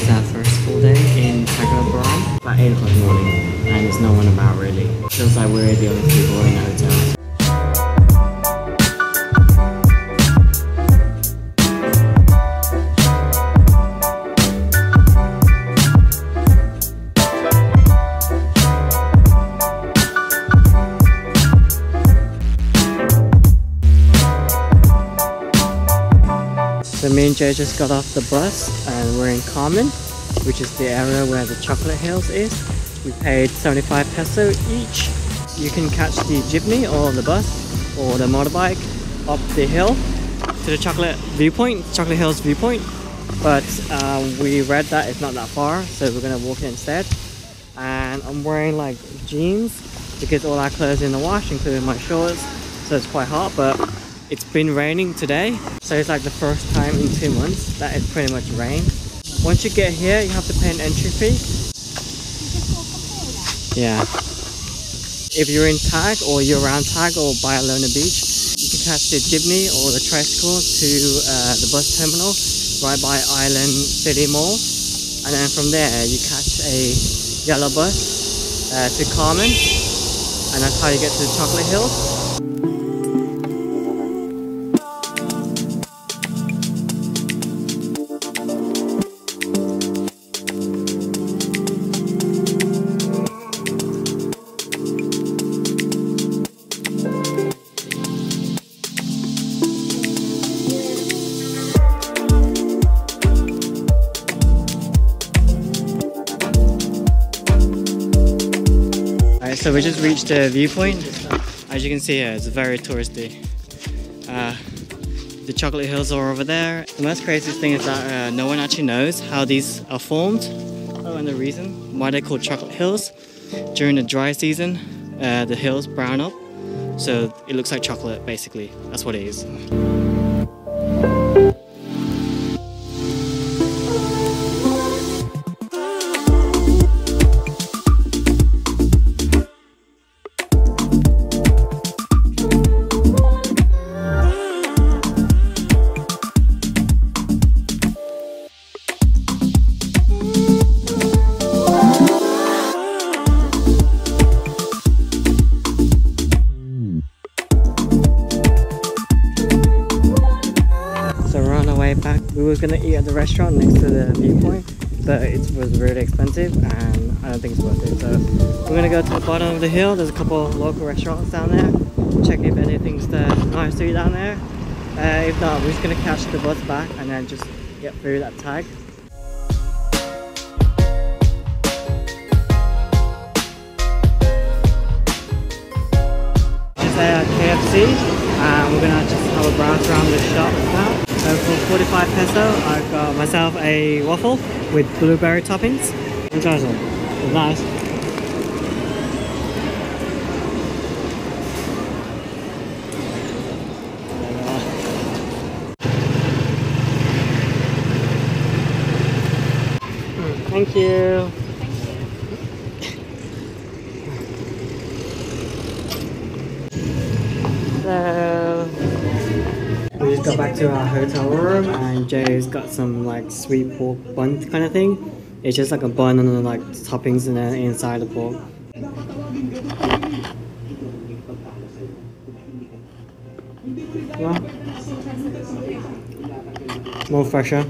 It's our first school day in Tagbilaran. About 8 o'clock in the morning and there's no one about really. Feels like we're the only people in the hotel. So me and Jay just got off the bus and we're in Carmen, which is the area where the Chocolate Hills is. We paid 75 peso each. You can catch the jeepney or the bus or the motorbike up the hill to the Chocolate Viewpoint, Chocolate Hills Viewpoint. But um, we read that it's not that far, so we're gonna walk instead. And I'm wearing like jeans because all our clothes in the wash, including my shorts. So it's quite hot, but it's been raining today, so it's like the first time in two months that it's pretty much rained. Once you get here, you have to pay an entry fee. Yeah. If you're in Tag or you're around Tag or by Alona Beach, you can catch the jeepney or the tricycle to uh, the bus terminal right by Island City Mall. And then from there, you catch a yellow bus uh, to Carmen. And that's how you get to the Chocolate Hills. So we just reached the viewpoint. As you can see here, it's very touristy. Uh, the chocolate hills are over there. The most craziest thing is that uh, no one actually knows how these are formed. Oh, and the reason why they're called chocolate hills. During the dry season, uh, the hills brown up, so it looks like chocolate basically. That's what it is. We were gonna eat at the restaurant next to the viewpoint, but it was really expensive and I don't think it's worth it. So we're gonna go to the bottom of the hill. There's a couple local restaurants down there. Check if anything's there nice to eat down there. Uh, if not, we're just gonna catch the bus back and then just get through that tag. KFC and we're gonna just have a browse around the shop now. So for 45 peso, I've got myself a waffle with blueberry toppings. Enjoy some. Nice. Thank you. Just got back to our hotel room and Jay's got some like sweet pork bun kind of thing. It's just like a bun and then like toppings and then inside the pork. Yeah. More fresher.